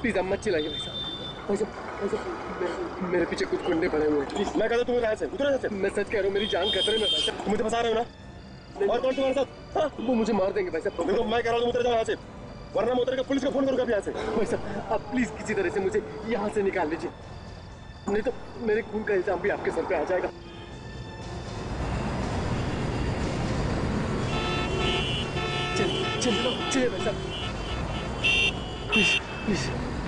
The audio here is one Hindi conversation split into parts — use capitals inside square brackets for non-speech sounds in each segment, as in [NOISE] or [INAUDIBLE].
प्लीज़ अब मत चिल्लाइए भाई साहब। भाई साहब भाई साहब मेरे, पीछे कुछ कुंडे पड़े हुए हैं। प्लीज़ मैं कहता हूँ तुम्हें यहाँ से उतरो यहाँ से। मैं सच कह रहा हूँ मेरी जान खतरे में है भाई साहब। मुझे फंसा रहे हो ना? और कौन तुम्हारे साथ? हाँ? वो मुझे मार देंगे भाई साहब। देखो मैं कह रहा हूँ उतर जाओ यहाँ से। वरना मैं उतर के पुलिस को फ़ोन करूँगा यहाँ से। भाई साहब आप प्लीज़ किसी तरह से मुझे यहाँ से निकाल लीजिए। नहीं तो मेरे खून का इल्ज़ाम भी आपके सर पे आ जाएगा। चलिए चलिए भाई साहब। प्लीज़ प्लीज़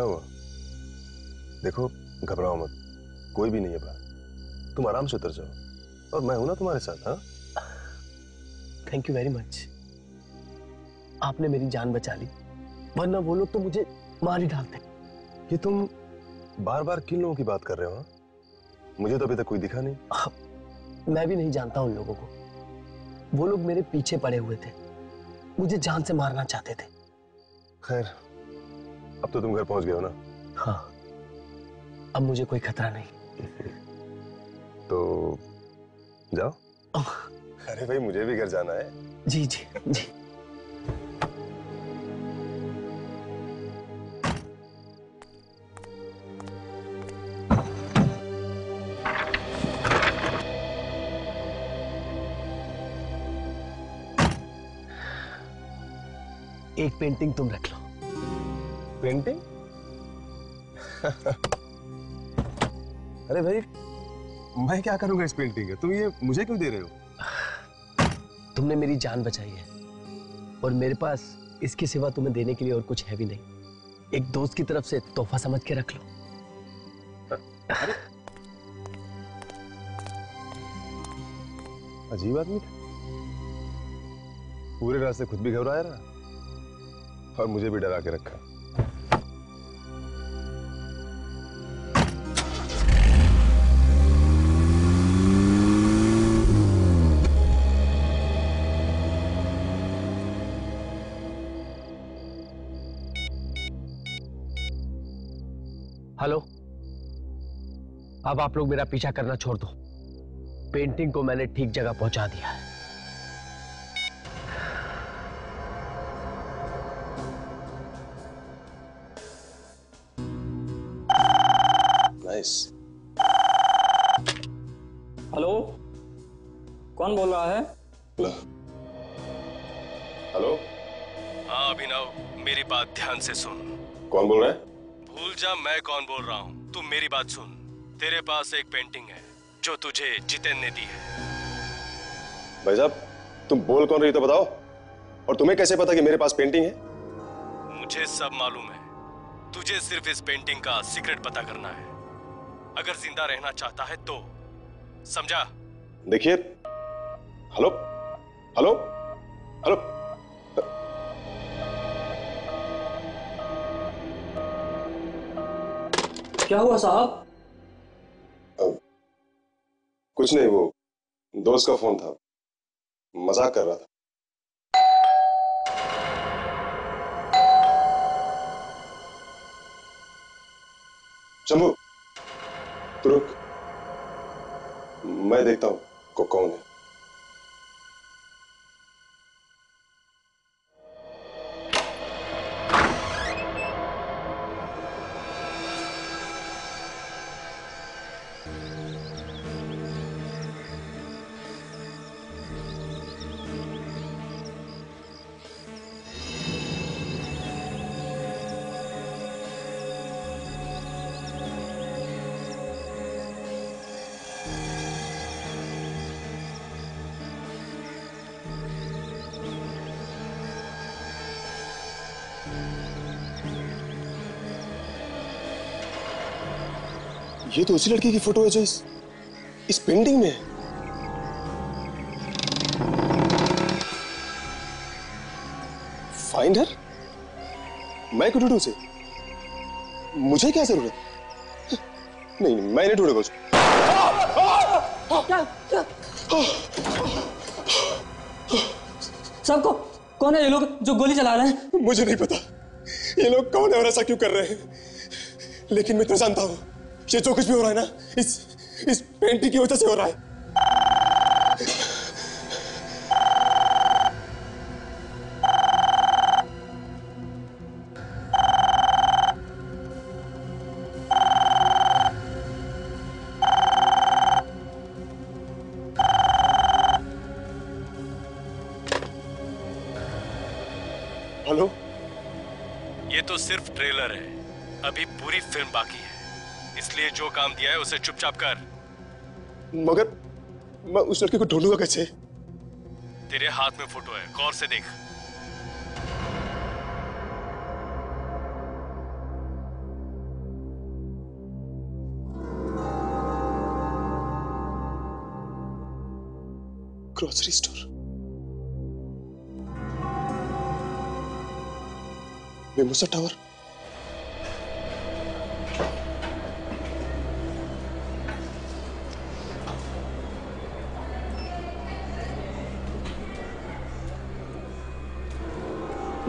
क्या हुआ? देखो घबराओ मत। कोई भी नहीं है बाहर। तुम आराम से उतर जाओ। और मैं हूँ ना तुम्हारे साथ हाँ? थैंक यू वेरी मच आपने मेरी जान बचा ली। वरना वो लोग तो मुझे मार ही डालते। ये तुम बार बार किन लोगों की बात कर रहे हो हाँ? मुझे तो अभी तक कोई दिखा नहीं। आ, मैं भी नहीं जानता उन लोगों को। वो लोग मेरे पीछे पड़े हुए थे। मुझे जान से मारना चाहते थे। खैर अब तो तुम घर पहुँच गए हो ना? हाँ। अब मुझे कोई खतरा नहीं। [LAUGHS] तो जाओ। अरे भाई मुझे भी घर जाना है। जी जी जी। एक पेंटिंग तुम रख लो। पेंटिंग अरे भाई मैं क्या करूँगा इस पेंटिंग का? तुम ये मुझे क्यों दे रहे हो? तुमने मेरी जान बचाई है। और मेरे पास इसके सिवा तुम्हें देने के लिए और कुछ है भी नहीं। एक दोस्त की तरफ़ से तोहफा समझ के रख लो। अजीब आदमी था। पूरे रास्ते खुद भी घबराया रहा। और मुझे भी डरा के रखा। अब आप लोग मेरा पीछा करना छोड़ दो। पेंटिंग को मैंने ठीक जगह पहुँचा दिया है। हेलो कौन बोल रहा है? हेलो हाँ अभिनव मेरी बात ध्यान से सुन। कौन बोल रहा है? भूल जा मैं कौन बोल रहा हूँ। तू मेरी बात सुन। तेरे पास एक पेंटिंग है जो तुझे जितेन ने दी है। भाई साहब तुम बोल कौन रही तो बताओ। और तुम्हें कैसे पता कि मेरे पास पेंटिंग है? मुझे सब मालूम है। तुझे सिर्फ़ इस पेंटिंग का सीक्रेट पता करना है। अगर ज़िंदा रहना चाहता है तो समझा? देखिए हेलो हेलो हेलो। क्या हुआ साहब? कुछ नहीं, वो दोस्त का फ़ोन था। मज़ाक कर रहा था। तू रुक। मैं देखता हूँ को कौन है। ये तो उसी लड़की की फ़ोटो है जो इस इस पेंटिंग में है। फाइंड हर मैं क्यों ढूंढूं उसे? मुझे क्या ज़रूरत? नहीं नहीं मैं नहीं ढूंढूँगा सबको? कौन है ये लोग जो गोली चला रहे हैं? मुझे नहीं पता। ये लोग कौन है और ऐसा क्यों कर रहे हैं? लेकिन मैं तो जानता हूँ। ये जो कुछ भी हो रहा है ना इस इस पेंटिंग की वजह से हो रहा है। हेलो? ये तो सिर्फ़ ट्रेलर है। अभी पूरी फ़िल्म बाकी है। इसलिए जो काम दिया है उसे चुपचाप कर। मगर मैं उस लड़के को ढूंढूँगा कैसे? तेरे हाथ में फ़ोटो है गौर से देख। ग्रोसरी स्टोर मिमोसा टावर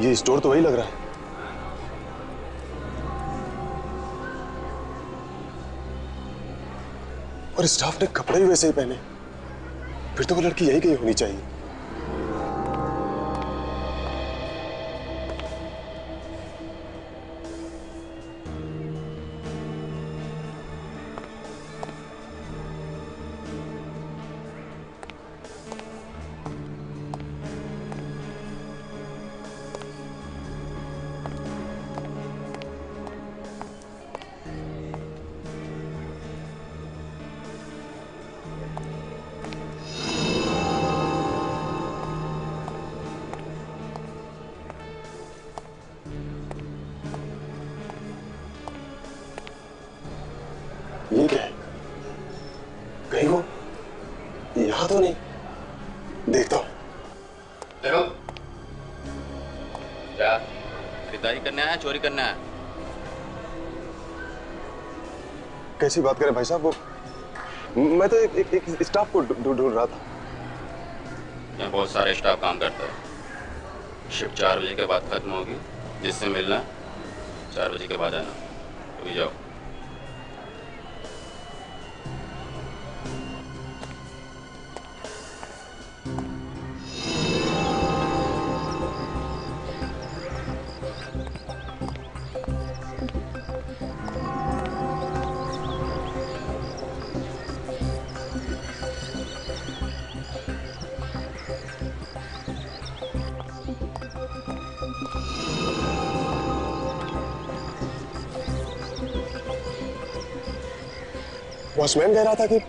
ये स्टोर तो वही लग रहा है। और स्टाफ ने कपड़े भी वैसे ही पहने। फिर तो वो लड़की यही गई होनी चाहिए। करने करना है। कैसी बात करें भाई साहब वो मैं तो एक, एक, एक स्टाफ को ढूंढ ढूंढ रहा था। यहाँ बहुत सारे स्टाफ काम करता है। शिफ्ट चार बजे के बाद खत्म होगी। जिससे मिलना चार बजे के बाद आना। अभी जाओ। वॉचमैन कह रहा था कि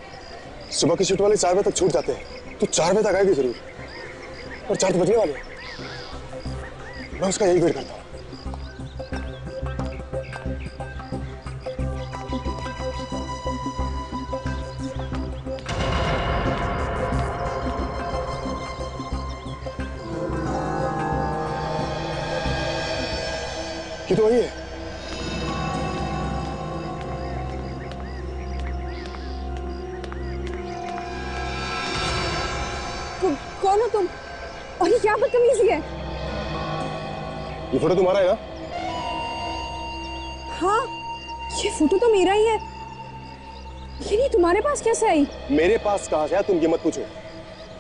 सुबह की शिफ्ट वाले चार बजे तक छूट जाते हैं। तो चार बजे तक आएगी ज़रूर। और चार तो बजने वाले मैं उसका यही वेट करता हूँ। ये फ़ोटो तो मेरा ही है। ये तुम्हारे पास कैसे आई? मेरे पास कहा है? तुम ये मत पूछो।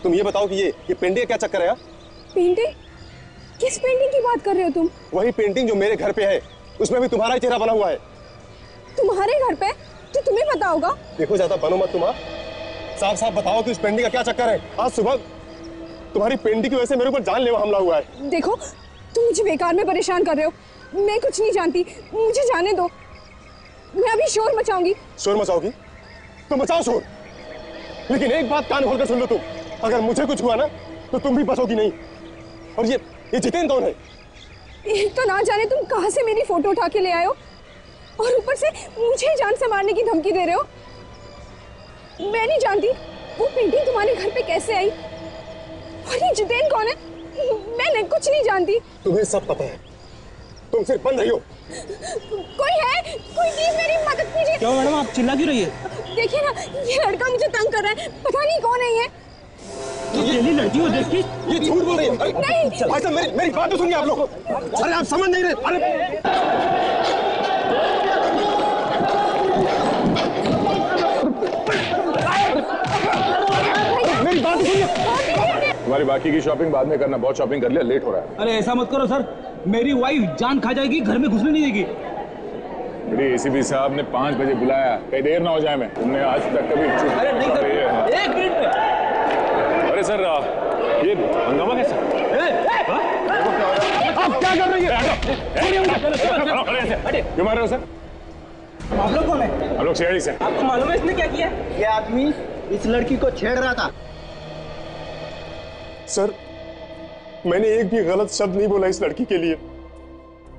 तुम ये बताओ कि ये ये पेंटिंग क्या चक्कर है यार? पेंटिंग? किस पेंटिंग की बात कर रहे हो तुम? वही पेंटिंग जो मेरे घर पे है उसमें भी तुम्हारा ही चेहरा बना हुआ है। तुम्हारे घर पे? तो तुम्हें पता होगा। देखो ज़्यादा बनो मत तुम हाँ। साफ़ साफ़ बताओ कि उस पेंटिंग का क्या चक्कर है। आज सुबह तुम्हारी पेंटिंग की वजह से मेरे ऊपर जानलेवा हमला हुआ है। देखो तुम मुझे बेकार में परेशान कर रहे हो। मैं कुछ नहीं जानती। मुझे जाने दो। मैं अभी शोर मचाऊँगी। शोर मचाओगी? तो मचाओ शोर। लेकिन एक बात कान खोलकर सुन लो तुम। अगर मुझे कुछ हुआ ना तो तुम भी बचोगी नहीं। और ये ये जितेन कौन है? एक तो ना जाने तुम कहाँ से मेरी फ़ोटो उठा के ले आए हो। और ऊपर से मुझे जान से मारने की धमकी दे रहे हो। मैं नहीं जानती वो पेंटिंग तुम्हारे घर पे कैसे आई। और ये जितेन कौन है? मैंने कुछ नहीं जानती। तुम्हें सब पता है। तुम सिर्फ़ बंद रही हो। कोई है? कोई प्लीज़ मेरी मदद कीजिए। क्यों मैडम आप चिल्ला क्यों रही है? देखिए ना ये लड़का मुझे तंग कर रहा है। पता नहीं कौन है ये। ये लड़की हो देख ये झूठ बोल रही है। अरे, नहीं। भाई साहब मेरी मेरी बात तो सुनिए आप लोग। अरे आप समझ नहीं रहे। अरे। मेरी बात सुनिए। तुम्हारी बाकी की शॉपिंग बाद में करना बहुत शॉपिंग कर लिया लेट हो रहा है। अरे ऐसा मत करो सर मेरी वाइफ जान खा जाएगी घर में घुसने नहीं देगी। बड़ी एसीपी साहब ने पाँच बजे बुलाया कहीं देर ना हो जाए मैं। तुमने आज तक कभी अरे नहीं सर हाँ। एक मिनट में। अरे सर ये हंगामा कैसा? आप क्या कर रही है? क्यों मार रहे हो सर? आप लोग कौन है? हम लोग सीआईडी से आपको मालूम है इसने क्या किया? ये आदमी इस लड़की को छेड़ रहा था। सर मैंने एक भी गलत शब्द नहीं बोला इस लड़की के लिए।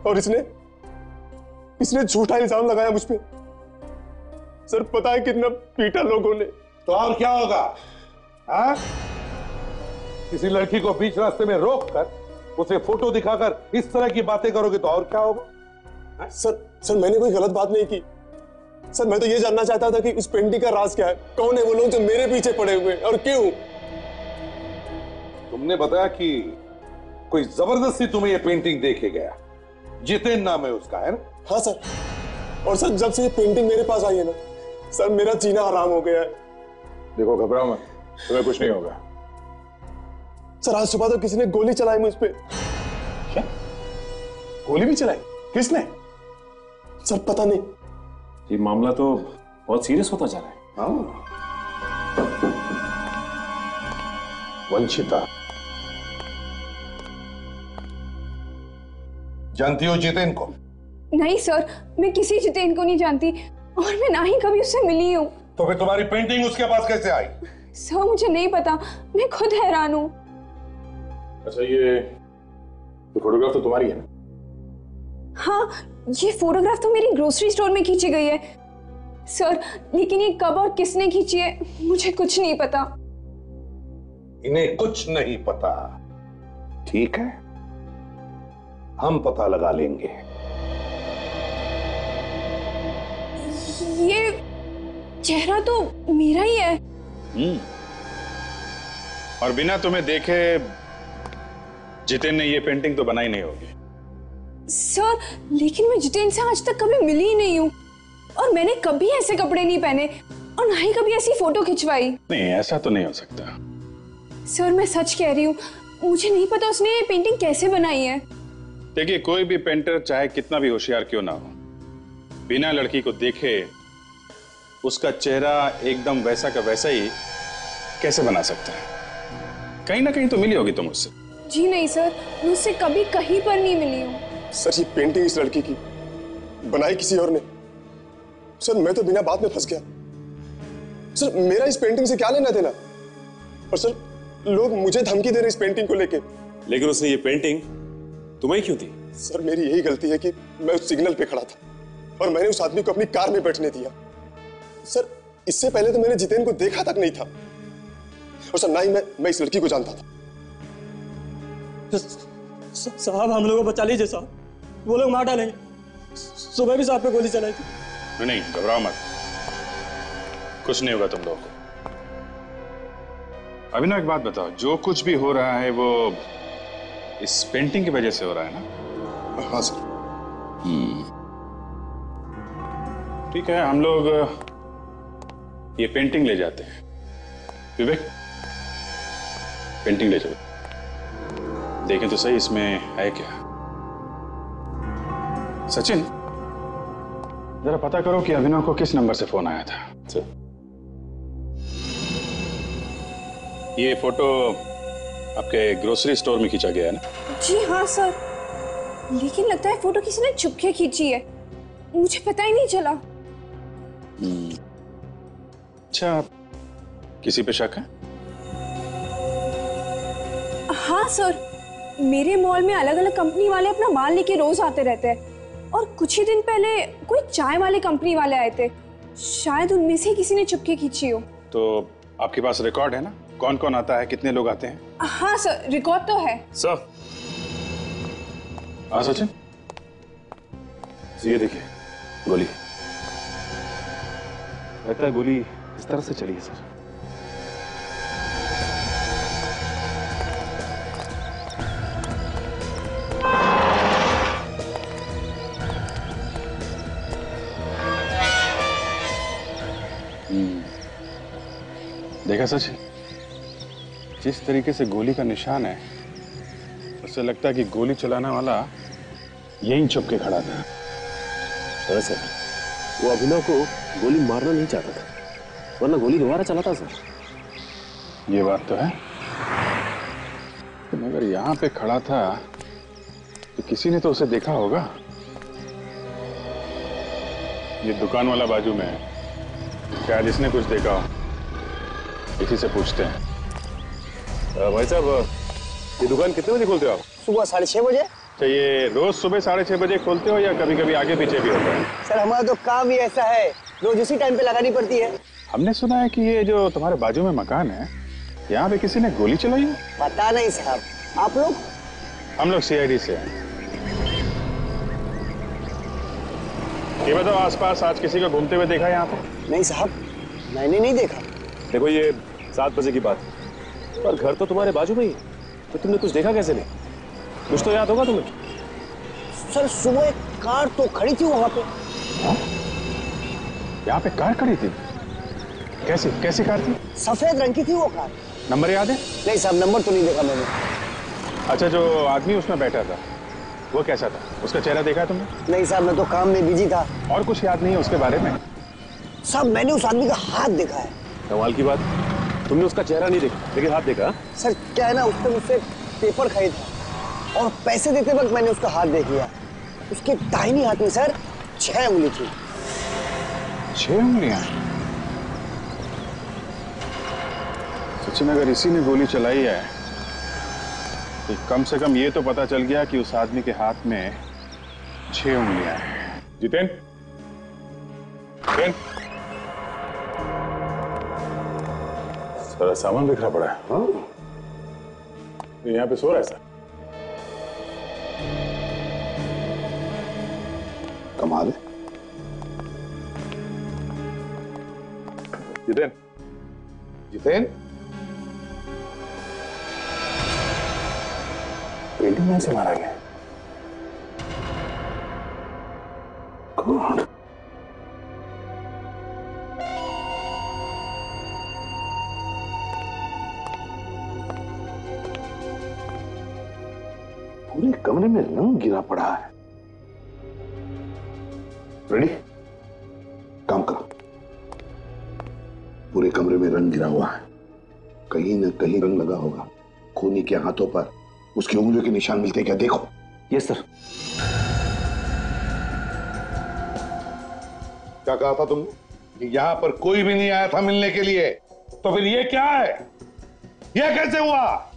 और इसने इसने झूठा इल्ज़ाम लगाया मुझ पे। सर पता है कितना पीटा लोगों ने। तो और क्या होगा? हाँ? किसी लड़की को बीच रास्ते में रोक कर उसे फ़ोटो दिखाकर इस तरह की बातें करोगे तो और क्या होगा? सर सर मैंने कोई गलत बात नहीं की। सर मैं तो ये जानना चाहता था कि उस पेंटिंग का राज क्या है? कौन है वो लोग जो मेरे पीछे पड़े हुए हैं? और क्यों? तुमने बताया कि कोई ज़बरदस्ती तुम्हें ये पेंटिंग देखे गया। जितेन नाम है उसका है ना? हाँ सर। और सर जब से ये पेंटिंग मेरे पास आई है ना सर मेरा जीना हराम हो गया है। देखो घबराओ मत। तुम्हें कुछ नहीं होगा। सर आज सुबह तो किसी ने गोली चलाई मुझ पे। गोली भी चलाई? किसने? सर पता नहीं। ये मामला तो बहुत सीरियस होता जा रहा है। वंशिता। जानती हो जितेन को? नहीं सर मैं किसी जितेन को नहीं जानती और मैं ना ही कभी उससे मिली हूँ। तो फिर तुम्हारी पेंटिंग उसके पास कैसे आई? सर मुझे नहीं पता मैं खुद हैरान हूँ। अच्छा ये ये फोटोग्राफ तो तुम्हारी है ना? हाँ ये फोटोग्राफ तो मेरी ग्रोसरी स्टोर में खींची गई है। सर लेकिन ये कब और किसने खींची है मुझे कुछ नहीं पता। इन्हें कुछ नहीं पता। ठीक है? हम पता लगा लेंगे। ये चेहरा तो मेरा ही है। और बिना तुम्हें देखे जितेन ने ये पेंटिंग तो बनाई नहीं होगी। सर लेकिन मैं जितेन से आज तक कभी मिली ही नहीं हूँ। और मैंने कभी ऐसे कपड़े नहीं पहने और ना ही कभी ऐसी फ़ोटो खिंचवाई। नहीं ऐसा तो नहीं हो सकता। सर मैं सच कह रही हूँ मुझे नहीं पता उसने ये पेंटिंग कैसे बनाई है। देखिए कोई भी पेंटर चाहे कितना भी होशियार क्यों ना हो बिना लड़की को देखे उसका चेहरा एकदम वैसा का वैसा ही कैसे बना सकता है? कहीं ना कहीं तो मिली होगी तुम उससे जी नहीं सर। मैं उससे कभी कहीं पर नहीं मिली हूँ। सर ये पेंटिंग इस लड़की की बनाई किसी और ने। सर मैं तो बिना बात में फंस गया। सर मेरा इस पेंटिंग से क्या लेना देना? और सर लोग मुझे धमकी दे रहे इस पेंटिंग को लेके। लेकिन उसने ये पेंटिंग तुम्हें क्यों दी सर मेरी यही गलती है कि मैं उस सिग्नल पे खड़ा था और मैंने उस आदमी को अपनी कार में बैठने दिया। सर इससे पहले तो मैंने जितेन को देखा तक नहीं था। और सर ना ही मैं मैं इस लड़की को जानता था। साहब हम लोगों को बचा लीजिए साहब। वो लोग मार डालेंगे। सुबह भी साहब पे गोली चलाई थी। नहीं नहीं घबराओ मत। कुछ नहीं होगा तुम लोगों को। अभिनव एक बात बताओ जो कुछ भी हो रहा है वो इस पेंटिंग की वजह से हो रहा है ना? हाँ सर। ठीक है हम लोग ये पेंटिंग ले जाते हैं। विवेक पेंटिंग ले चलो देखें तो सही इसमें है क्या? सचिन जरा पता करो कि अभिनव को किस नंबर से फ़ोन आया था। सर। ये फ़ोटो आपके ग्रोसरी स्टोर में खींचा गया है ना? जी हाँ सर। लेकिन लगता है फ़ोटो किसी ने चुपके खींची है। मुझे पता ही नहीं चला। अच्छा किसी पे शक है? हाँ सर। मेरे मॉल में अलग अलग कंपनी वाले अपना माल लेके रोज आते रहते हैं। और कुछ ही दिन पहले कोई चाय वाले कंपनी वाले आए थे। शायद उनमें से किसी ने चुपके खींची हो। तो आपके पास रिकॉर्ड है ना? कौन कौन आता है? कितने लोग आते हैं? हाँ सर रिकॉर्ड तो है। सर। हाँ सचिन। ये देखिए गोली। लगता है गोली इस तरह से चली है सर। देखा सचिन? जिस तरीके से गोली का निशान है उससे लगता है कि गोली चलाने वाला यहीं छुप के खड़ा था। दरअसल वो अभिनव को गोली मारना नहीं चाहता था वरना गोली दोबारा चलाता सर ये बात तो है। मगर यहाँ पे खड़ा था तो किसी ने तो उसे देखा होगा। ये दुकान वाला बाजू में है। शायद इसने कुछ देखा हो। इसी से पूछते हैं। भाई साहब ये दुकान कितने बजे खोलते हो आप? सुबह साढ़े छह बजे। तो ये रोज सुबह साढ़े छह बजे खोलते हो या कभी कभी आगे पीछे भी होता है? सर हमारा तो काम ही ऐसा है। रोज उसी टाइम पे लगानी पड़ती है। हमने सुना है कि ये जो तुम्हारे बाजू में मकान है यहाँ पे किसी ने गोली चलाई है? पता नहीं साहब। आप लोग? हम लोग सीआईडी से हैं। ये बताओ आसपास आज किसी को घूमते हुए देखा है यहाँ पे? नहीं साहब मैंने नहीं देखा। देखो ये सात बजे की बात है। पर घर तो तुम्हारे बाजू में ही है। तो तुमने कुछ देखा कैसे नहीं? कुछ तो याद होगा तुम्हें। सर सुबह एक कार तो खड़ी थी वहाँ पे। यहाँ पे कार खड़ी थी? कैसी कैसी कार थी? सफ़ेद रंग की थी वो कार। नंबर याद है? नहीं साहब नंबर तो नहीं देखा मैंने। अच्छा जो आदमी उसमें बैठा था वो कैसा था? उसका चेहरा देखा तुमने? नहीं साहब मैं तो काम में बिज़ी था। और कुछ याद नहीं है उसके बारे में? साहब मैंने उस आदमी का हाथ देखा है। कमाल की बात। तुमने उसका चेहरा नहीं देखा लेकिन हाथ देखा हाँ? सर क्या है ना उसने मुझसे पेपर खरीदा और पैसे देते वक्त मैंने उसका हाथ देख लिया। उसके दाहिनी हाथ में सर छह उंगली थी। छह उंगलियाँ? सचिन अगर इसी ने गोली चलाई है तो कम से कम ये तो पता चल गया कि उस आदमी के हाथ में छह उंगलियाँ हैं। जितेन? जितेन? सारा सामान बिखरा पड़ा है हाँ? ये यहाँ पे सो रहा है, सर। कमाल है। जितेन जितेन। पेंटिंग में से मारा गया? में रंग गिरा पड़ा है। रेडी काम करो। पूरे कमरे में रंग गिरा हुआ है। कहीं ना कहीं रंग लगा होगा। खूनी के हाथों पर उसकी उंगलियों के निशान मिलते हैं क्या? देखो। यस सर क्या कहा था तुमने? यहाँ पर कोई भी नहीं आया था मिलने के लिए। तो फिर ये क्या है? ये कैसे हुआ?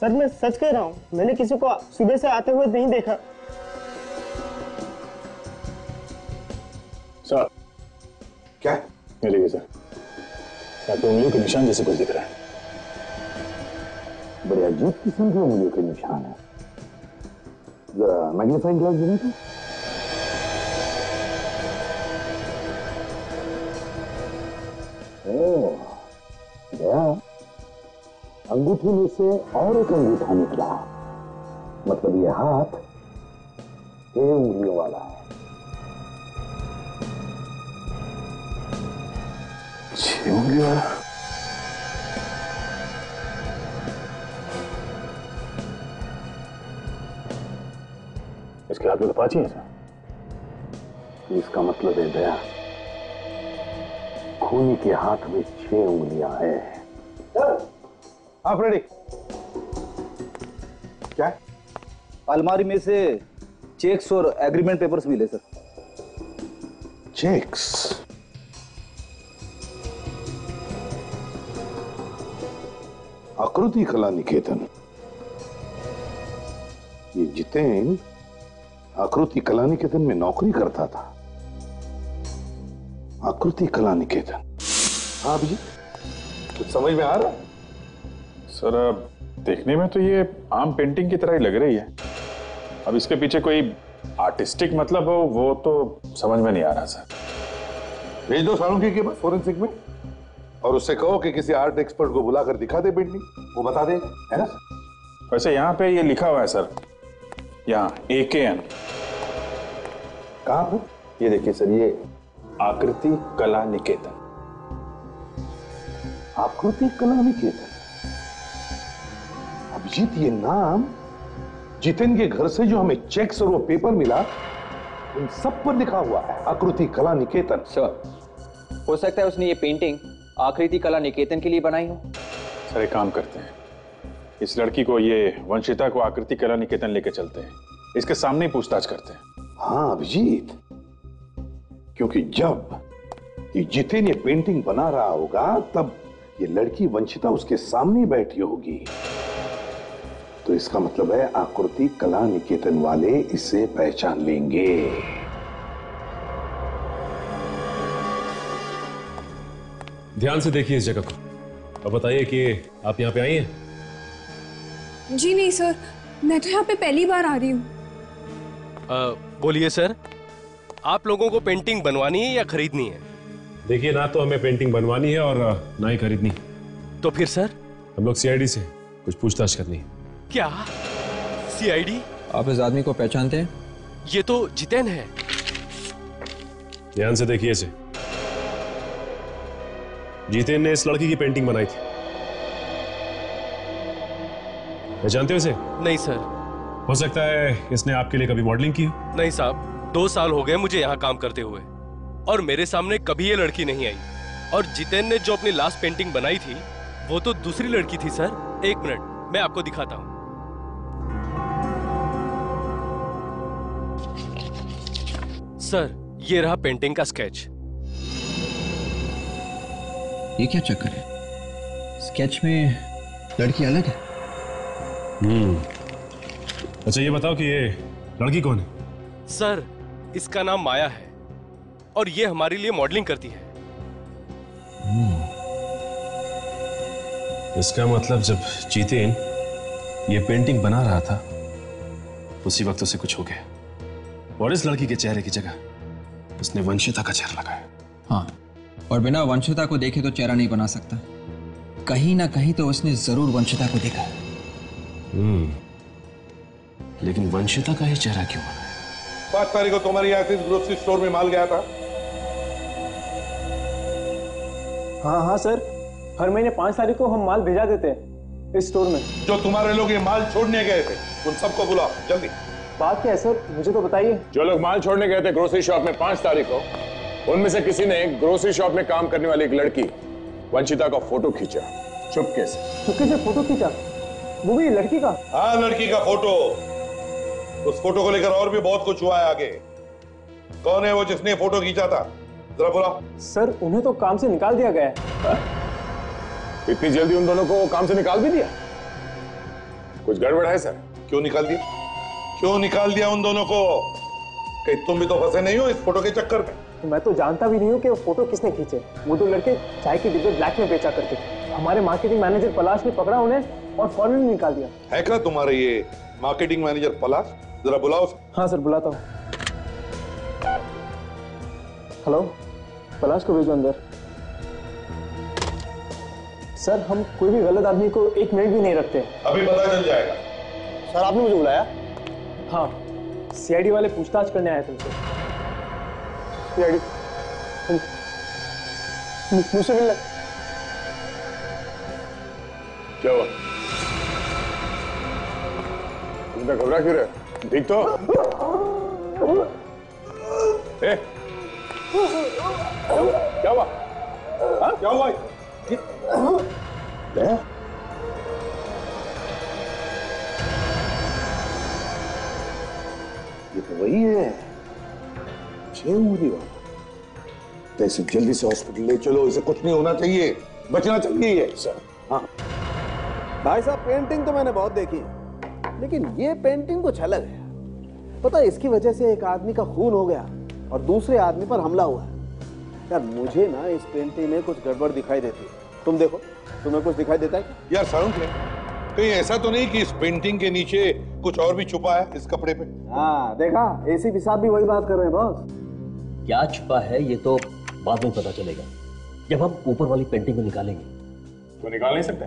सर मैं सच कह रहा हूँ मैंने किसी को सुबह से आते हुए नहीं देखा। सर। क्या? ये देखिए सर। यहाँ पे उंगलियों के निशान जैसे कुछ दिख रहा है। बड़े अजीब किस्म के उंगलियों के निशान है। जरा मैग्नीफाइंग ग्लास देना तो ओह, गया अंगूठी में से और एक अंगूठा निकला। मतलब ये हाथ छह उंगलियों वाला है। छह उंगली इसके हाथ में तो पाची है सर। इसका मतलब है दया। खूनी के हाथ में छह उंगलियाँ हैं। आप रेडी क्या? अलमारी में से चेक्स और एग्रीमेंट पेपर्स मिले सर चेक्स आकृति कला निकेतन। ये जितेन आकृति कला निकेतन में नौकरी करता था। आकृति कला निकेतन। हाँ अभिजीत कुछ समझ में आ रहा है? सर देखने में तो ये आम पेंटिंग की तरह ही लग रही है। अब इसके पीछे कोई आर्टिस्टिक मतलब हो वो तो समझ में नहीं आ रहा सर। भेज दो सालुंकी की फोरेंसिक में और उससे कहो कि किसी आर्ट एक्सपर्ट को बुलाकर दिखा दे पेंटिंग वो बता दे है ना वैसे यहाँ पे ये लिखा हुआ है सर। यहाँ ए के एन कहाँ पर? ये देखिए सर ये आकृति कला निकेतन। आकृति कला निकेतन? अभिजीत ये नाम जितेन के घर से जो हमें चेक्स और वो पेपर मिला उन सब पर लिखा हुआ है आकृति कला निकेतन। सर हो सकता है उसने ये पेंटिंग आकृति कला निकेतन के लिए बनाई हो। सर एक काम करते हैं। इस लड़की को ये वंशिता को आकृति कला निकेतन लेके चलते हैं। इसके सामने ही पूछताछ करते हैं। हाँ अभिजीत। क्योंकि जब ये जितेन ये पेंटिंग बना रहा होगा तब ये लड़की वंशिता उसके सामने बैठी होगी। तो इसका मतलब है आकृति कला निकेतन वाले इसे पहचान लेंगे। ध्यान से देखिए इस जगह को। और बताइए कि आप यहाँ पे आई हैं? जी नहीं सर। मैं तो यहाँ पे पहली बार आ रही हूँ। बोलिए सर। आप लोगों को पेंटिंग बनवानी है या खरीदनी है? देखिए ना तो हमें पेंटिंग बनवानी है और ना ही खरीदनी। तो फिर सर? हम लोग सीआईडी से कुछ पूछताछ करनी है। क्या? सीआईडी आप इस आदमी को पहचानते हैं? ये तो जितेन है। ध्यान से देखिए इसे। जीतेन ने इस लड़की की पेंटिंग बनाई थी। पहचानते हो इसे? नहीं सर। हो सकता है इसने आपके लिए कभी मॉडलिंग की नहीं साहब। दो साल हो गए मुझे यहाँ काम करते हुए। और मेरे सामने कभी ये लड़की नहीं आई। और जितेन ने जो अपनी लास्ट पेंटिंग बनाई थी वो तो दूसरी लड़की थी सर। एक मिनट मैं आपको दिखाता हूँ। सर ये रहा पेंटिंग का स्केच ये क्या चक्कर है? स्केच में लड़की अलग है? हम्म। अच्छा ये बताओ कि ये लड़की कौन है? सर इसका नाम माया है और ये हमारे लिए मॉडलिंग करती है। इसका मतलब जब जीतेन ये पेंटिंग बना रहा था उसी वक्त उसे कुछ हो गया। और इस लड़की के चेहरे की जगह उसने वंशिता का चेहरा लगाया। हाँ और बिना वंशिता को देखे तो चेहरा नहीं बना सकता। कहीं ना कहीं तो उसने ज़रूर वंशिता को देखा। हम्म लेकिन वंशिता का ही चेहरा क्यों बना? पाँच तारीख को तुम्हारी से ग्रोसरी स्टोर में माल गया था। हाँ हाँ सर। हर महीने पाँच तारीख को हम माल भेजा देते हैं इस स्टोर में। जो तुम्हारे लोग ये माल छोड़ने गए थे उन सबको बुलाओ जल्दी। बात क्या है सर? मुझे तो बताइए। जो लोग माल छोड़ने गए थे ग्रोसरी शॉप में पाँच तारीख को उनमें से किसी ने ग्रोसरी शॉप में काम करने वाली एक लड़की वंशिता का फ़ोटो खींचा। चुपके से चुपके से फ़ोटो खींचा? वो भी लड़की का? हाँ लड़की का फ़ोटो उस फ़ोटो को लेकर और भी बहुत कुछ हुआ है आगे। कौन है वो जिसने फ़ोटो खींचा था? जरा बुलाओ। सर उन्हें तो काम से निकाल दिया गया है। इतनी जल्दी उन दोनों को काम से निकाल भी दिया? कुछ गड़बड़ है सर? क्यों निकाल दिया? क्यों निकाल दिया उन दोनों को? कहीं तुम भी तो फंसे नहीं हो इस फ़ोटो के चक्कर में। मैं तो जानता भी नहीं हूँ कि वो फ़ोटो किसने खींचे। वो दो लड़के चाय के डिब्बे ब्लैक में बेचा करते थे। हमारे मार्केटिंग मैनेजर पलाश ने पकड़ा उन्हें और फ़ौरन निकाल दिया। है क्या तुम्हारे ये मार्केटिंग मैनेजर पलाश? जरा बुलाओ। हाँ सर बुलाता हूँ। हेलो पलाश को भेजो अंदर। सर हम कोई भी गलत आदमी को एक मिनट भी नहीं रखते। अभी पता चल जाएगा। सर आपने मुझे बुलाया? हाँ सीआईडी वाले पूछताछ करने आए थे उनसे सीआईडी मुझसे मिलना क्या हुआ? इतना घबरा क्यों रहे? ठीक तो? ए, क्या हुआ? हाँ? क्या हुआ? ये तो वही है। उंगली वाला तो इसे जल्दी से हॉस्पिटल ले चलो इसे कुछ नहीं होना चाहिए। बचना चाहिए ये। सर हाँ। भाई साहब पेंटिंग तो मैंने बहुत देखी लेकिन ये पेंटिंग कुछ अलग है। पता है इसकी वजह से एक आदमी का खून हो गया और दूसरे आदमी पर हमला हुआ यार मुझे ना इस पेंटिंग में कुछ गड़बड़ दिखाई देती है। तुम देखो तुम्हें कुछ दिखाई देता है यार सारुण के कहीं ऐसा तो नहीं कि इस पेंटिंग के नीचे कुछ और भी छुपा है इस कपड़े पे? हाँ देखा? एसी साहब भी वही बात कर रहे हैं बॉस। क्या छुपा है ये तो बाद में पता चलेगा। जब हम ऊपर वाली पेंटिंग को निकालेंगे। तो निकाल नहीं सकते?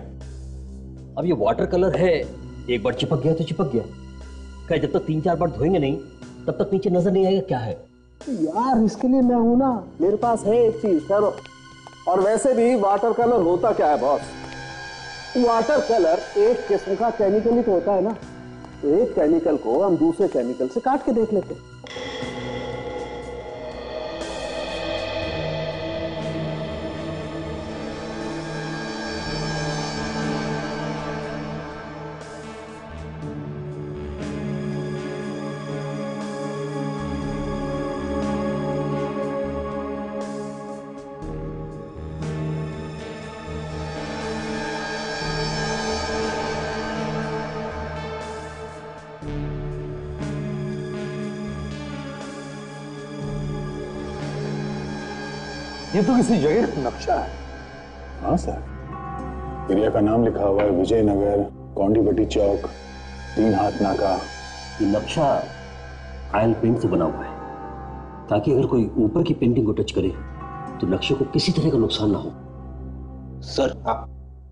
अब ये वाटर कलर है एक बार चिपक गया तो चिपक गया। क्या जब तक तीन चार बार धोएँगे नहीं तब तक नीचे नज़र नहीं आएगा क्या है। यार इसके लिए मैं हूँ ना। मेरे पास है एक चीज़ चलो और वैसे भी वाटर कलर होता क्या है बॉस? वाटर कलर एक किस्म का केमिकल ही तो होता है ना। एक केमिकल को हम दूसरे केमिकल से काट के देख लेते हैं। ये तो किसी जगह का नक्शा है। हाँ सर। एरिया का नाम लिखा हुआ है विजयनगर कौंडीपट्टी चौक तीन हाथ नाका। ये नक्शा आयल पेंट से बना हुआ है। ताकि अगर कोई ऊपर की पेंटिंग को टच करे तो नक्शे को किसी तरह का नुकसान ना हो। सर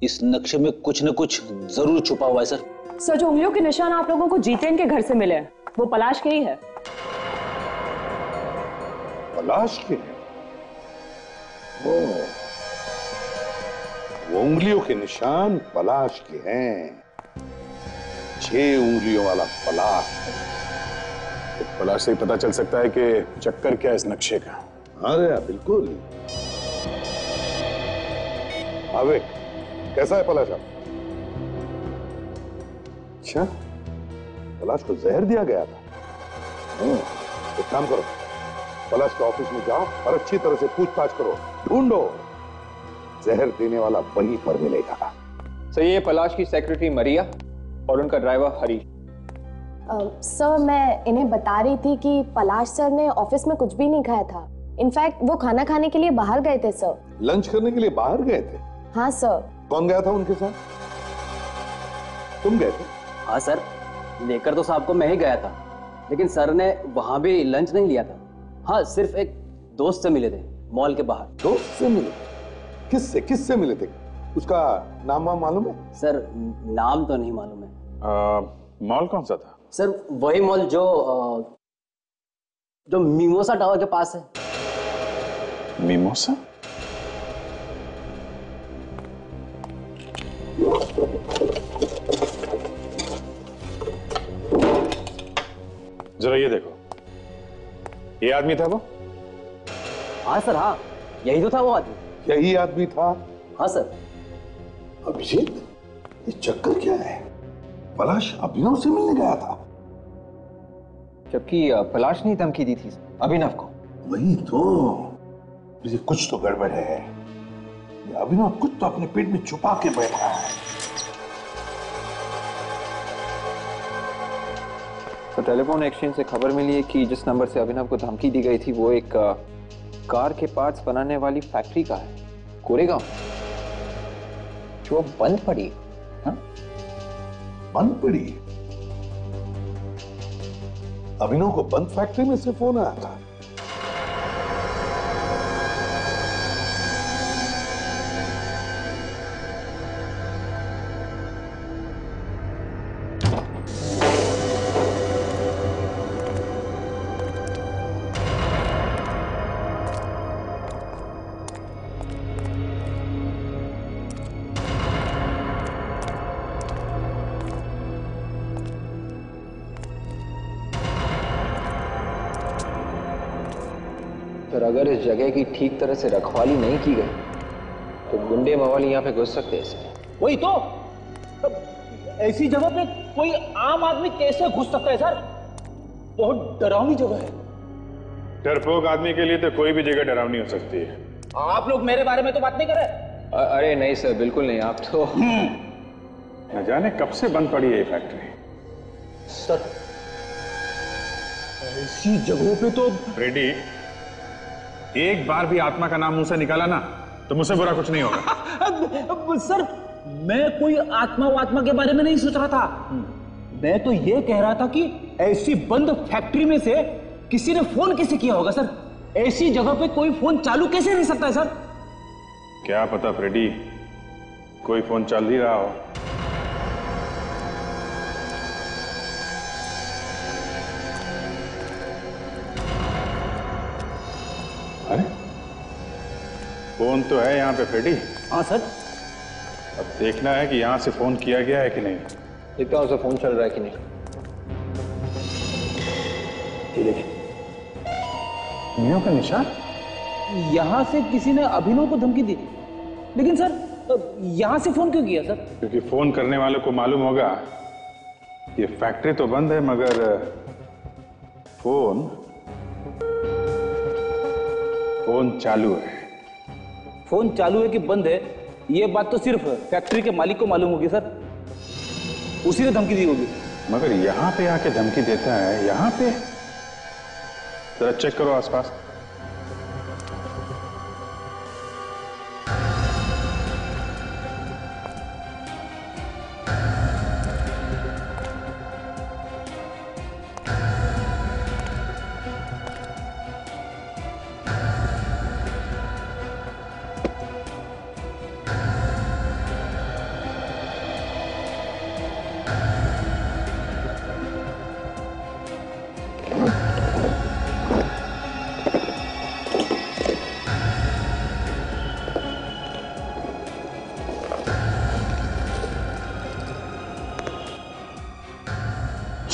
इस नक्शे में कुछ न कुछ ज़रूर छुपा हुआ है सर। सर जो उंगलियों के निशान आप लोगों को जीतेन के घर से मिले हैं, वो पलाश के ही है। पलाश के हैं? वो उंगलियों के निशान पलाश के हैं। छह उंगलियों वाला पलाश। तो पलाश से ही पता चल सकता है कि चक्कर क्या है इस नक्शे का। हाँ, बिल्कुल। आवे कैसा है पलाश आप? अच्छा। पलाश को जहर दिया गया था। हम्म, एक काम करो। पलाश के ऑफ़िस में जाओ और अच्छी तरह से पूछताछ करो। ढूंढो। जहर देने वाला वहीं पर मिलेगा। सर ये पलाश की सेक्रेटरी मरिया और उनका ड्राइवर हरीश। अ, सर मैं इन्हें बता रही थी कि पलाश सर ने ऑफ़िस में कुछ भी नहीं खाया था। इनफैक्ट वो खाना खाने के लिए बाहर गए थे सर लंच करने के लिए बाहर गए थे? हाँ सर कौन गया था उनके साथ? तुम गए थे? हाँ सर लेकर तो साहब को मैं ही गया था। लेकिन सर ने वहाँ भी लंच नहीं लिया था। हाँ सिर्फ़ एक दोस्त से मिले थे मॉल के बाहर। दोस्त से मिले? किससे? किससे मिले थे? उसका नाम वाम मालूम है? सर नाम तो नहीं मालूम है। मॉल कौन सा था? सर वही मॉल जो अ, जो मीमोसा टावर के पास है। मिमोसा? जरा ये देखो। ये आदमी था वो? हाँ सर हाँ। यही तो था वो आदमी। यही आदमी था? हाँ सर। अभिजीत ये चक्कर क्या है? पलाश अभिनव से मिलने गया था। जबकि पलाश ने धमकी दी थी अभिनव को। वही तो। कुछ तो गड़बड़ है। अभिनव कुछ तो अपने पेट में छुपा के बैठा है। तो टेलीफोन एक्सचेंज से खबर मिली है कि जिस नंबर से अभिनव को धमकी दी गई थी वो एक आ, कार के पार्ट्स बनाने वाली फैक्ट्री का है। कोरेगा जो बंद पड़ी हाँ? बंद पड़ी? अभिनव को बंद फैक्ट्री में से फ़ोन आया था। इस जगह की ठीक तरह से रखवाली नहीं की गई। तो गुंडे मवाली यहाँ पे घुस सकते हैं वही तो। ऐसी जगह पे कोई आम आदमी कैसे घुस सकता है सर? बहुत डरावनी जगह है। डरपोक आदमी के लिए तो कोई भी जगह डरावनी हो सकती है। आप लोग मेरे बारे में तो बात नहीं कर रहे। अरे नहीं सर बिल्कुल नहीं आप तो न जाने कब से बंद पड़ी है ये फैक्ट्री सर ऐसी जगहों पे तो रेडी। एक बार भी आत्मा का नाम मुँह से निकाला ना तो मुझसे बुरा कुछ नहीं होगा। सर मैं कोई आत्मा वात्मा के बारे में नहीं सोच रहा था। मैं तो ये कह रहा था कि ऐसी बंद फैक्ट्री में से किसी ने फ़ोन कैसे किया होगा सर? ऐसी जगह पे कोई फ़ोन चालू कैसे रह सकता है सर? क्या पता फ्रेडी कोई फ़ोन चल ही रहा हो। फ़ोन तो है यहाँ पे फ्रेडी हाँ सर। अब देखना है कि यहाँ से फ़ोन किया गया है कि नहीं। देखता हूँ फ़ोन चल रहा है कि नहीं। ये देखिए। मीनों का निशान? यहाँ से किसी ने अभिनव को धमकी दी। लेकिन सर यहाँ से फ़ोन क्यों किया सर? क्योंकि फ़ोन करने वालों को मालूम होगा ये फैक्ट्री तो बंद है मगर फ़ोन फ़ोन चालू है। फ़ोन चालू है कि बंद है, ये बात तो सिर्फ़ फैक्ट्री के मालिक को मालूम होगी, सर। उसी ने धमकी दी होगी। मगर यहाँ पे आके धमकी देता है, यहाँ पे? जरा चेक करो आसपास।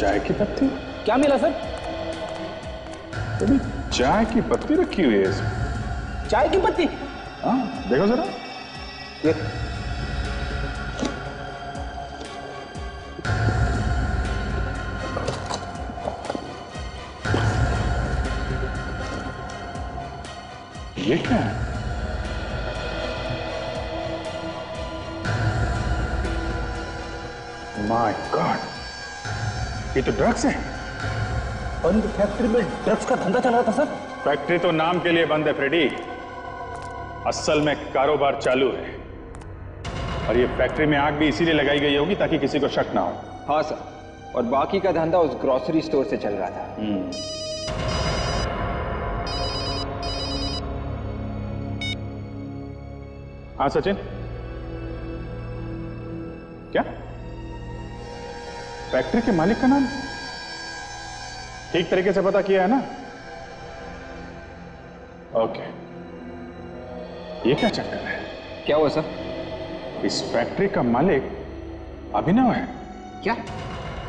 चाय की पत्ती? क्या मिला सर? अभी चाय की पत्ती रखी हुई है इसमें। चाय की पत्ती? हाँ देखो जरा। ये ये क्या है? ड्रग्स है बंद फैक्ट्री में ड्रग्स का धंधा चल रहा था सर। फैक्ट्री तो नाम के लिए बंद है फ्रेडी असल में कारोबार चालू है। और ये फैक्ट्री में आग भी इसीलिए लगाई गई होगी ताकि किसी को शक ना हो। हाँ सर। और बाकी का धंधा उस ग्रोसरी स्टोर से चल रहा था। हाँ सचिन? क्या? फैक्ट्री के मालिक का नाम? ठीक तरीके से पता किया है ना? ओके ये क्या चक्कर है? क्या हुआ सर? इस फैक्ट्री का मालिक अभिनव है। क्या?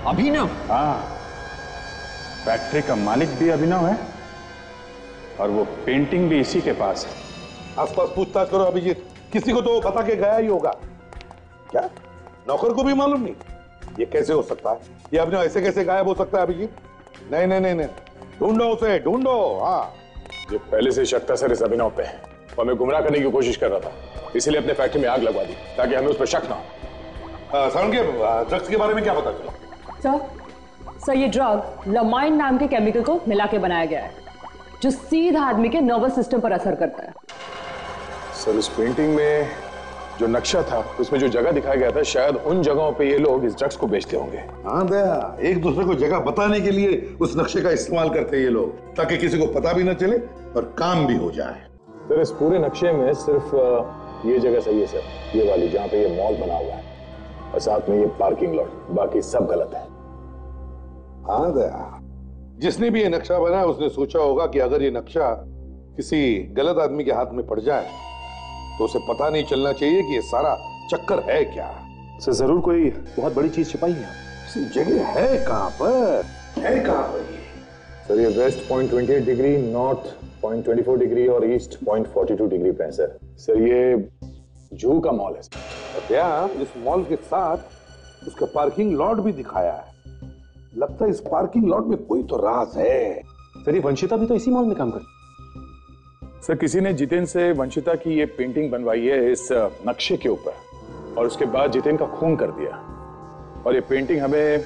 अभिनव? हाँ। फैक्ट्री का मालिक भी अभिनव है और वो पेंटिंग भी इसी के पास है। आसपास पूछताछ करो अभिजीत किसी को तो बता के गया ही होगा। क्या? नौकर को भी मालूम नहीं? ये कैसे हो सकता है? ये अभिनव ऐसे कैसे गायब हो सकता है अभिजीत नहीं नहीं नहीं नहीं। ढूंढो उसे ढूंढो। हाँ। ये पहले से शक था सर इस अभिनव पे। वो हमें गुमराह करने की कोशिश कर रहा था। इसीलिए अपने फैक्ट्री में आग लगवा दी ताकि हमें उस पर शक ना हो। सरण के ड्रग्स के बारे में क्या पता चला? सर सर ये ड्रग लमाइन नाम के केमिकल को मिला के बनाया गया है जो सीधा आदमी के नर्वस सिस्टम पर असर करता है। सर इस पेंटिंग में जो नक्शा था उसमें जो जगह दिखाया गया था शायद उन जगहों पे ये लोग इस ड्रग्स को बेचते होंगे। हाँ दया एक दूसरे को जगह बताने के लिए उस नक्शे का इस्तेमाल करते हैं ये लोग ताकि किसी को पता भी ना चले और काम भी हो जाए। सर इस पूरे नक्शे में सिर्फ़ ये जगह सही है सर। ये वाली जहाँ पे ये मॉल बना हुआ है और साथ में ये पार्किंग लॉट बाकी सब गलत है। हाँ दया। जिसने भी ये नक्शा बनाया उसने सोचा होगा कि अगर ये नक्शा किसी गलत आदमी के हाथ में पड़ जाए तो उसे पता नहीं चलना चाहिए कि ये सारा चक्कर है क्या। सर ज़रूर कोई बहुत बड़ी चीज़ छिपाई है इसी जगह है कहाँ पर? है कहाँ पर ये? सर ये west point twenty degree north point twenty four degree और east point forty two degree पे है सर। सर ये जू का मॉल है सर। और इस मॉल के साथ उसका पार्किंग लॉट भी दिखाया है। लगता है इस पार्किंग लॉट में कोई तो राज है। सर ये वंशिता भी तो इसी मॉल में काम करती सर, किसी ने जितेन से वंशिता की ये पेंटिंग बनवाई है इस नक्शे के ऊपर और उसके बाद जितेन का खून कर दिया। और ये पेंटिंग हमें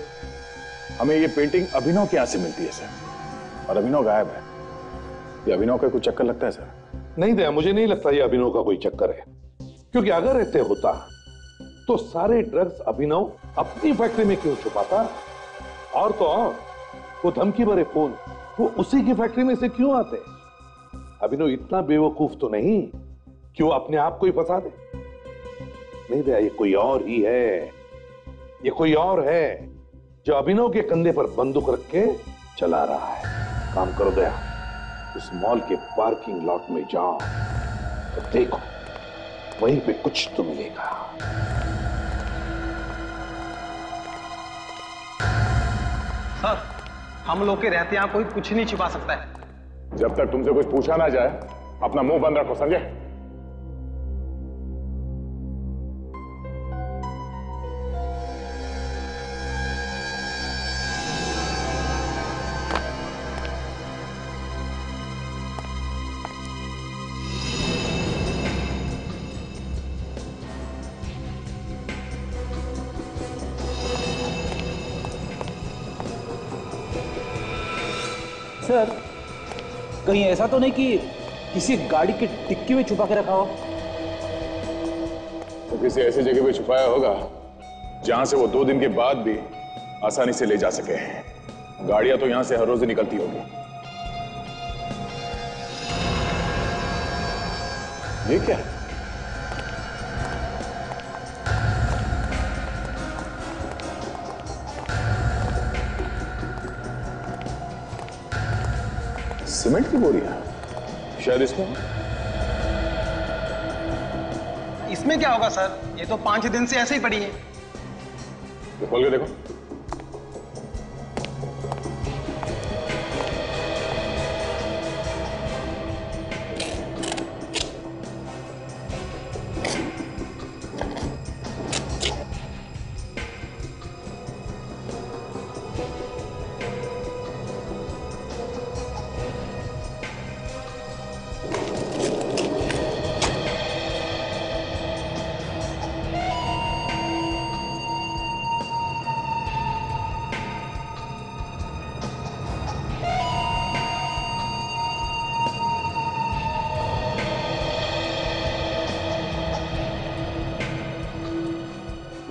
हमें ये पेंटिंग अभिनव के यहाँ से मिलती है, सर। और अभिनव गायब है। ये अभिनव का कोई चक्कर लगता है, सर? नहीं दया, मुझे नहीं लगता ये अभिनव का कोई चक्कर है। क्योंकि अगर ऐसे होता तो सारे ड्रग्स अभिनव अपनी फैक्ट्री में क्यों छुपाता? और तो और, वो धमकी भरे फ़ोन, वो उसी की फैक्ट्री में से क्यों आते? अभिनव इतना बेवकूफ़ तो नहीं कि वो अपने आप को ही फंसा दे? नहीं दया ये कोई और ही है। ये कोई और है जो अभिनव के कंधे पर बंदूक रख के चला रहा है। काम करो दया उस मॉल के पार्किंग लॉट में जाओ तो देखो, वहीं पे कुछ तो मिलेगा। सर, हम लोग के रहते यहाँ कोई कुछ नहीं छिपा सकता है। जब तक तुमसे कुछ पूछा ना जाए अपना मुँह बंद रखो समझे? सर कहीं ऐसा तो नहीं कि किसी गाड़ी की टिक्की में छुपा के रखा हो। तो किसी ऐसी जगह पे छुपाया होगा, जहाँ से वो दो दिन के बाद भी आसानी से ले जा सके गाड़ियाँ तो यहाँ से हर रोज निकलती होगी। ये क्या? है सीमेंट की बोरियाँ शायद इसमें इसमें क्या होगा सर? ये तो पाँच दिन से ऐसे ही पड़ी है। तो खोल के देखो।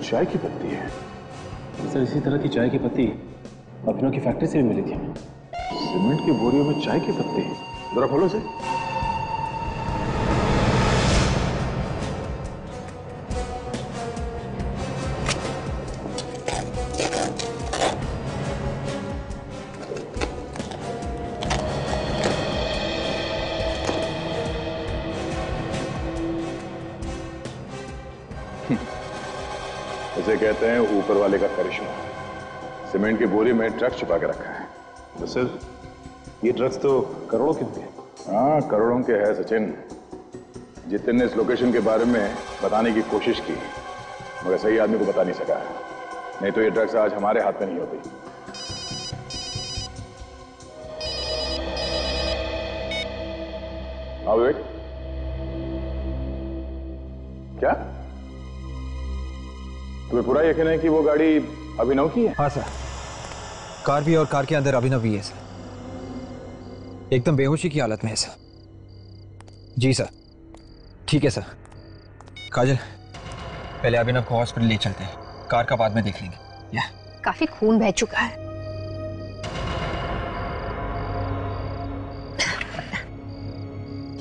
चाय की पत्ती है। सर इसी तरह की चाय की पत्ती अपनों की फैक्ट्री से भी मिली थी हमें। सीमेंट की बोरियों में चाय की पत्ती जरा खोलो से सीमेंट की बोरी में ट्रक छिपा के रखा है। तो सर ये ड्रग्स तो करोड़ों के होंगे। हाँ करोड़ों के है सचिन। जितिन ने इस लोकेशन के बारे में बताने की कोशिश की मगर सही आदमी को बता नहीं सका। नहीं तो ये ड्रग्स आज हमारे हाथ में नहीं होती। हाँ विवेक? क्या? तुम्हें पूरा यकीन है कि वो गाड़ी अभिनव की है? हाँ सर। कार भी और कार के अंदर अभिनव भी है, सर। एकदम बेहोशी की हालत में है, सर। जी, सर। ठीक है, सर। काजल, पहले अभिनव को हॉस्पिटल ले चलते हैं। कार का बाद में देख लेंगे। या। काफ़ी खून बह चुका है।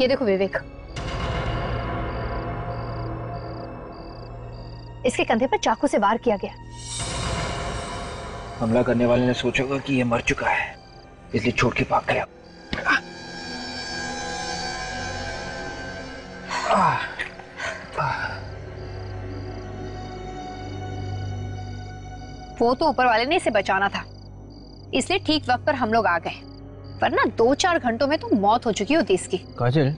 ये देखो, विवेक। इसके कंधे पर चाकू से वार किया गया। हमला करने वाले ने सोचा होगा कि ये मर चुका है इसलिए छोड़ के भाग गया। वो तो ऊपर वाले ने इसे बचाना था इसलिए ठीक वक्त पर हम लोग आ गए। वरना दो चार घंटों में तो मौत हो चुकी होती इसकी। काजल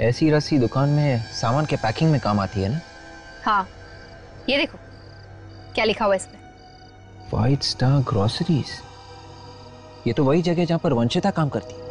ऐसी रस्सी दुकान में सामान के पैकिंग में काम आती है ना? हाँ ये देखो क्या लिखा हुआ है इसमें। फाइव स्टार ग्रोसरीज ये तो वही जगह जहाँ पर वंशिता काम करती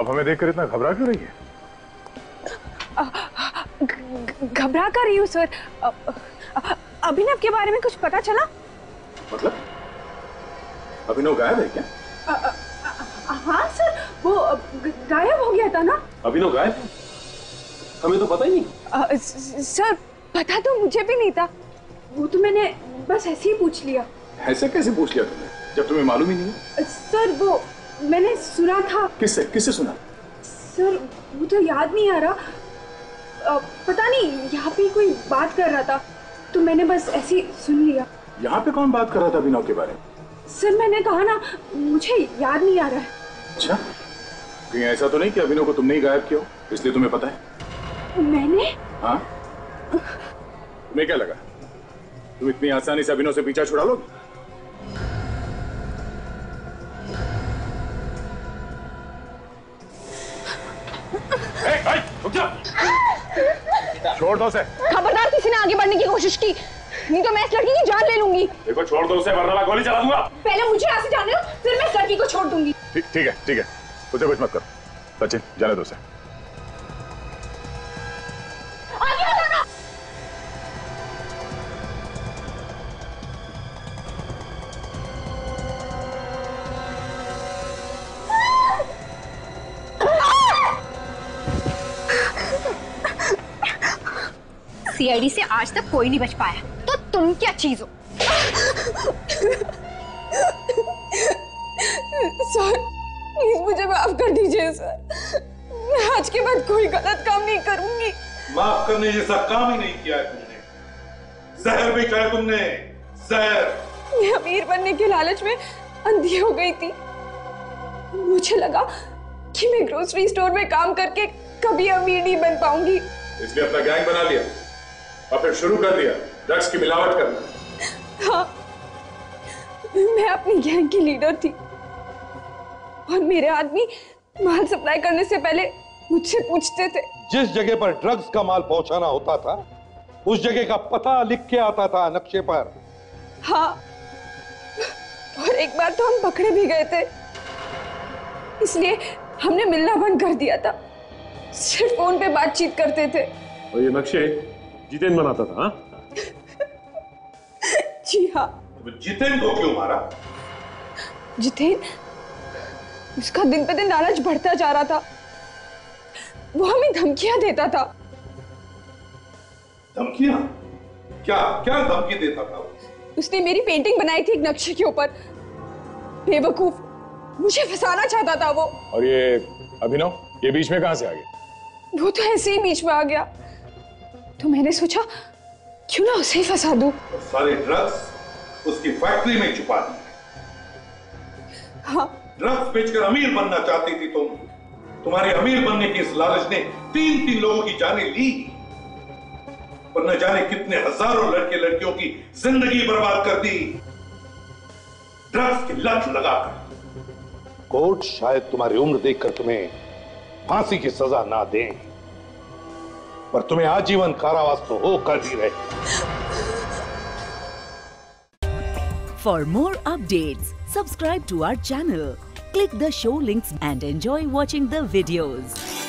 आप हमें देखकर इतना घबरा क्यों रही है? घबरा कर रही हूँ सर। अभिनव के बारे में कुछ पता चला? मतलब? अभिनव गायब है क्या? हाँ सर वो गायब हो गया था ना? अभिनव गायब है? हमें तो पता ही नहीं। सर पता तो मुझे भी नहीं था। वो तो मैंने बस ऐसे ही पूछ लिया। ऐसे कैसे पूछ लिया तुमने? जब तुम्हें मालूम ही नहीं। सर वो मैंने सुना था। किससे? किससे सुना? सर वो तो याद नहीं आ रहा। अ, पता नहीं यहाँ पे कोई बात कर रहा था। तो मैंने बस ऐसे ही सुन लिया। यहाँ पे कौन बात कर रहा था अभिनव के बारे में? सर मैंने कहा ना मुझे याद नहीं आ रहा है। अच्छा। कहीं ऐसा तो नहीं कि अभिनव को तुमने ही गायब किया हो, इसलिए तुम्हें पता है? मैंने? हाँ? तुम्हें क्या लगा? तुम इतनी आसानी से अभिनव से पीछा छुड़ा लोगे? छोड़ दो उसे। खबरदार किसी ने आगे बढ़ने की कोशिश की। नहीं तो मैं इस लड़की की जान ले लूँगी। देखो छोड़ दो उसे वरना मैं गोली चला दूँगा पहले मुझे यहाँ से जाने दो फिर मैं इस लड़की को छोड़ दूँगी। ठीक है ठीक है। उसे कुछ मत करो। सचिन जाने दो उसे। सीआईडी से आज तक कोई नहीं बच पाया। तो तुम क्या चीज़ हो? सर प्लीज़ मुझे माफ़ कर दीजिए सर। मैं आज के बाद कोई गलत काम नहीं करूँगी। माफ़ करने जैसा काम ही नहीं किया है तुमने। जहर बेचा है तुमने। जहर। मैं अमीर बनने के लालच में अंधी हो गई थी। मुझे लगा कि मैं ग्रोसरी स्टोर में काम करके कभी अमीर नहीं बन पाऊँगी। इसलिए अपना गैंग बना लिया। और फिर शुरू कर दिया। ड्रग्स की मिलावट करना। हाँ। मैं अपनी गैंग की लीडर थी। और मेरे आदमी माल सप्लाई करने से पहले मुझसे पूछते थे। जिस जगह पर ड्रग्स का माल पहुंचाना होता था उस जगह का पता लिख के आता था नक्शे पर। हाँ। और एक बार तो हम पकड़े भी गए थे। इसलिए हमने मिलना बंद कर दिया था। सिर्फ़ फ़ोन पे बातचीत करते थे। और ये नक्शे जितेन बनाता था हाँ? [LAUGHS] जी हाँ। जितेन को क्यों मारा? जितेन उसका दिन पे दिन लालच बढ़ता जा रहा था। वो हमें धमकियाँ देता था। धमकियाँ? क्या क्या धमकी देता था उसने मेरी पेंटिंग बनाई थी एक नक्शे के ऊपर। बेवकूफ़। मुझे फंसाना चाहता था वो। और ये अभिनव ये बीच में कहाँ से आ गया? वो तो ऐसे ही बीच में आ गया। तो मैंने सोचा क्यों ना उसे ही फंसा दूँ? और सारे ड्रग्स उसकी फैक्ट्री में छुपा दिए हाँ। ड्रग्स बेचकर अमीर बनना चाहती थी तुम। तुम्हारे अमीर बनने की इस लालच ने तीन तीन लोगों की जाने ली। और न जाने कितने हज़ारों लड़के लड़कियों की ज़िंदगी बर्बाद कर दी। ड्रग्स की लत लगाकर। कोर्ट शायद तुम्हारी उम्र देखकर तुम्हें फांसी की सजा ना दे। पर तुम्हें आजीवन कारावास तो हो कर ही रहे। For more update subscribe to our channel click the show links and enjoy watching the videos